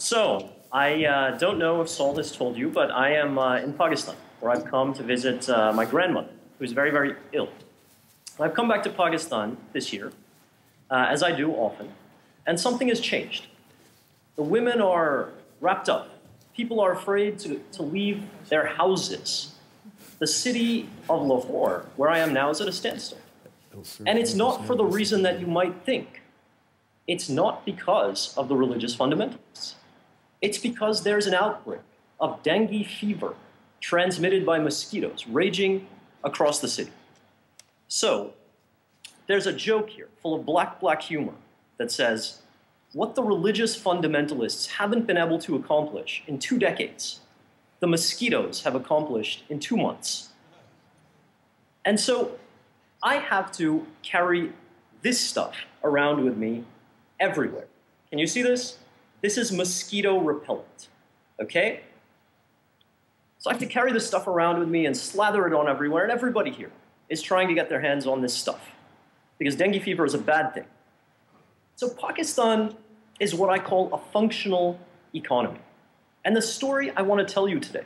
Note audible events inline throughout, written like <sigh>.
So, I uh, don't know if Saul has told you, but I am uh, in Pakistan, where I've come to visit uh, my grandmother, who's very, very ill. I've come back to Pakistan this year, uh, as I do often, and something has changed. The women are wrapped up. People are afraid to, to leave their houses. The city of Lahore, where I am now, is at a standstill. And it's not for the reason that you might think. It's not because of the religious fundamentalists. It's because there's an outbreak of dengue fever transmitted by mosquitoes raging across the city. So, there's a joke here full of black, black humor that says, what the religious fundamentalists haven't been able to accomplish in two decades, the mosquitoes have accomplished in two months. And so I have to carry this stuff around with me everywhere. Can you see this? This is mosquito repellent, okay? So I have to carry this stuff around with me and slather it on everywhere, and everybody here is trying to get their hands on this stuff because dengue fever is a bad thing. So Pakistan is what I call a functional economy. And the story I want to tell you today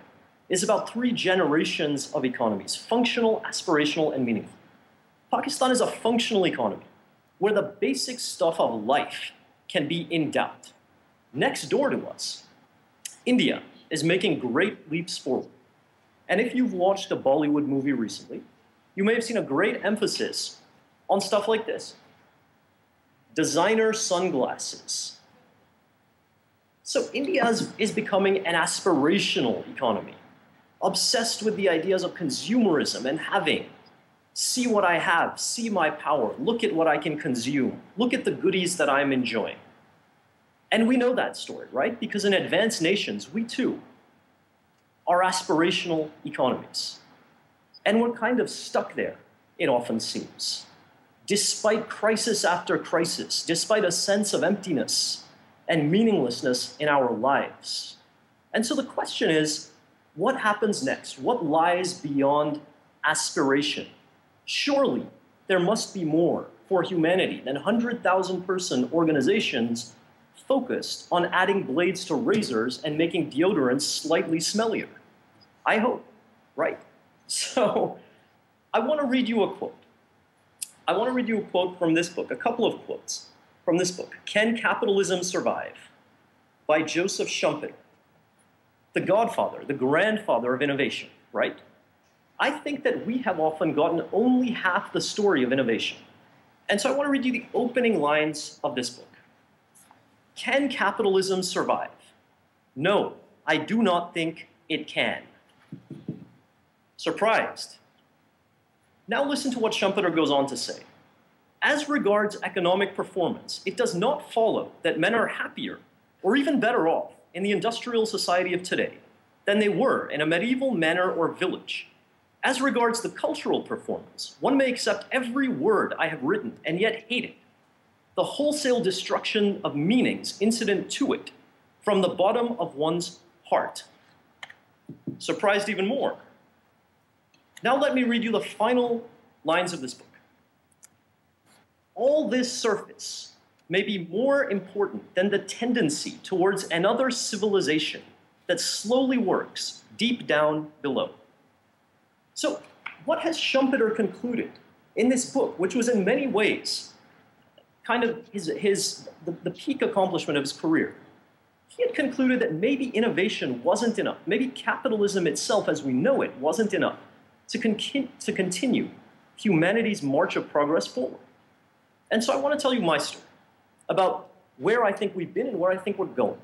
is about three generations of economies functional, aspirational, and meaningful. Pakistan is a functional economy where the basic stuff of life can be in doubt. Next door to us, India is making great leaps forward. And if you've watched a Bollywood movie recently, you may have seen a great emphasis on stuff like this designer sunglasses. So India is, is becoming an aspirational economy, obsessed with the ideas of consumerism and having. See what I have, see my power, look at what I can consume, look at the goodies that I'm enjoying. And we know that story, right? Because in advanced nations, we too are aspirational economies. And we're kind of stuck there, it often seems. Despite crisis after crisis, despite a sense of emptiness and meaninglessness in our lives. And so the question is what happens next? What lies beyond aspiration? Surely there must be more for humanity than 100,000 person organizations focused on adding blades to razors and making deodorants slightly smellier. I hope, right? <laughs> So I want to read you a quote. I want to read you a quote from this book, a couple of quotes from this book Can Capitalism Survive? by Joseph Schumpeter, the godfather, the grandfather of innovation, right? I think that we have often gotten only half the story of innovation. And so I want to read you the opening lines of this book. Can capitalism survive? No, I do not think it can. Surprised? Now listen to what Schumpeter goes on to say. As regards economic performance, it does not follow that men are happier or even better off in the industrial society of today than they were in a medieval manor or village. As regards the cultural performance, one may accept every word I have written and yet hate it the wholesale destruction of meanings incident to it from the bottom of one's heart. Surprised even more. Now let me read you the final lines of this book. All this surface may be more important than the tendency towards another civilization that slowly works deep down below. So, what has Schumpeter concluded in this book, which was in many ways kind of his, his the, the peak accomplishment of his career. He had concluded that maybe innovation wasn't enough. Maybe capitalism itself, as we know it, wasn't enough to, con- to continue humanity's march of progress forward. And so I want to tell you my story about where I think we've been and where I think we're going.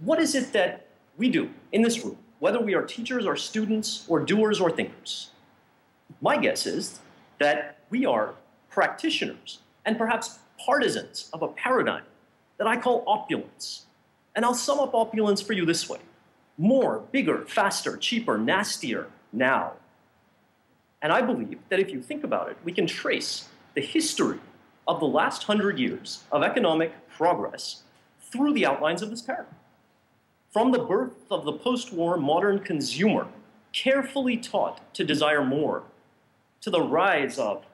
What is it that we do in this room, whether we are teachers or students or doers or thinkers? My guess is that we are practitioners and perhaps partisans of a paradigm that I call opulence. And I'll sum up opulence for you this way more, bigger, faster, cheaper, nastier now. And I believe that if you think about it, we can trace the history of the last hundred years of economic progress through the outlines of this paradigm. From the birth of the post war modern consumer, carefully taught to desire more, to the rise of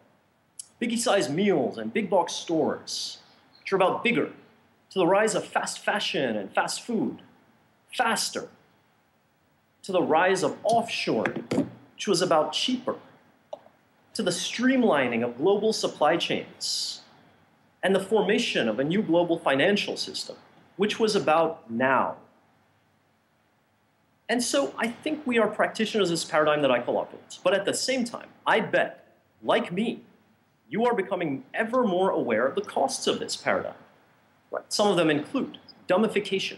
biggie sized meals and big box stores, which are about bigger, to the rise of fast fashion and fast food, faster, to the rise of offshoring, which was about cheaper, to the streamlining of global supply chains, and the formation of a new global financial system, which was about now. And so I think we are practitioners of this paradigm that I call opulence. But at the same time, I bet, like me, you are becoming ever more aware of the costs of this paradigm. Right? Some of them include dumbification,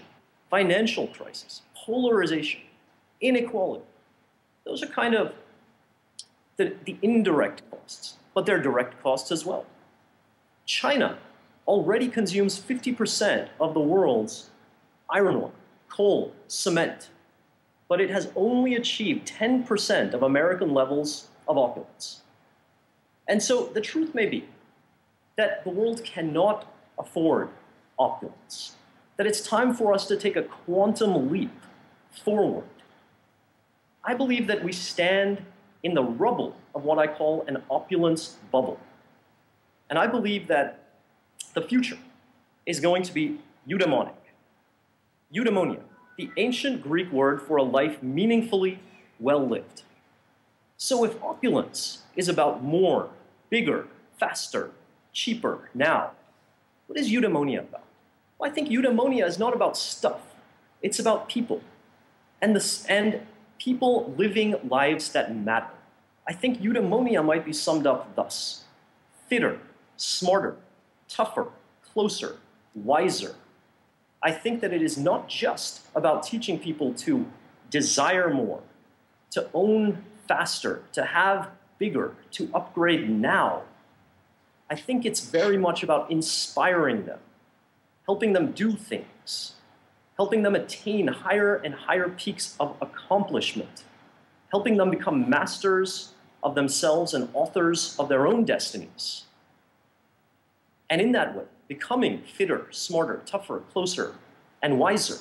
financial crisis, polarization, inequality. Those are kind of the, the indirect costs, but they're direct costs as well. China already consumes 50% of the world's iron ore, coal, cement, but it has only achieved 10% of American levels of opulence. And so the truth may be that the world cannot afford opulence, that it's time for us to take a quantum leap forward. I believe that we stand in the rubble of what I call an opulence bubble. And I believe that the future is going to be eudaimonic. Eudaimonia, the ancient Greek word for a life meaningfully well lived. So if opulence is about more, bigger, faster, cheaper now, what is eudaimonia about? Well, I think eudaimonia is not about stuff. It's about people. And, the, and people living lives that matter. I think eudaimonia might be summed up thus. Fitter, smarter, tougher, closer, wiser. I think that it is not just about teaching people to desire more, to own faster, to have bigger, to upgrade now. I think it's very much about inspiring them, helping them do things, helping them attain higher and higher peaks of accomplishment, helping them become masters of themselves and authors of their own destinies. And in that way, becoming fitter, smarter, tougher, closer, and wiser.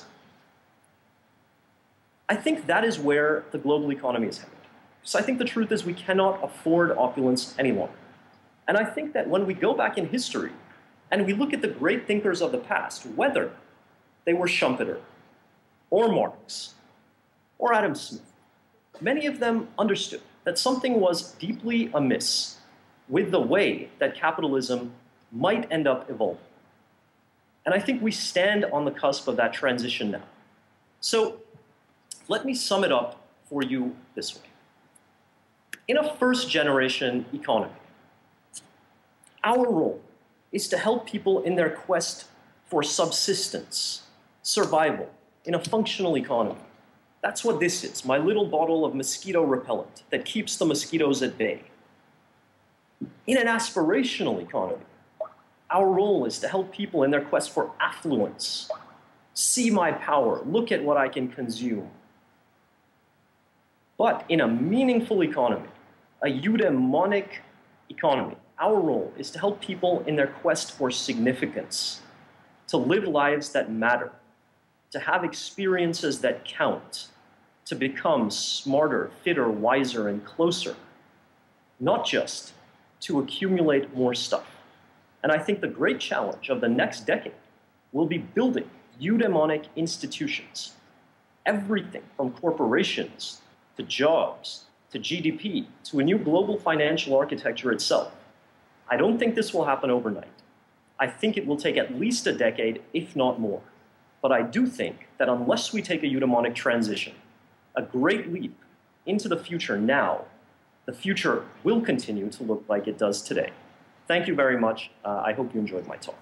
I think that is where the global economy is headed. So I think the truth is we cannot afford opulence any longer. And I think that when we go back in history and we look at the great thinkers of the past, whether they were Schumpeter or Marx or Adam Smith, many of them understood that something was deeply amiss with the way that capitalism might end up evolving. And I think we stand on the cusp of that transition now. So let me sum it up for you this way. In a first generation economy, our role is to help people in their quest for subsistence, survival, in a functional economy. That's what this is my little bottle of mosquito repellent that keeps the mosquitoes at bay. In an aspirational economy, our role is to help people in their quest for affluence. See my power, look at what I can consume. But in a meaningful economy, a eudaimonic economy, our role is to help people in their quest for significance, to live lives that matter, to have experiences that count, to become smarter, fitter, wiser, and closer, not just to accumulate more stuff. And I think the great challenge of the next decade will be building eudaimonic institutions. Everything from corporations to jobs to GDP to a new global financial architecture itself. I don't think this will happen overnight. I think it will take at least a decade, if not more. But I do think that unless we take a eudaimonic transition, a great leap into the future now, the future will continue to look like it does today. Thank you very much. Uh, I hope you enjoyed my talk.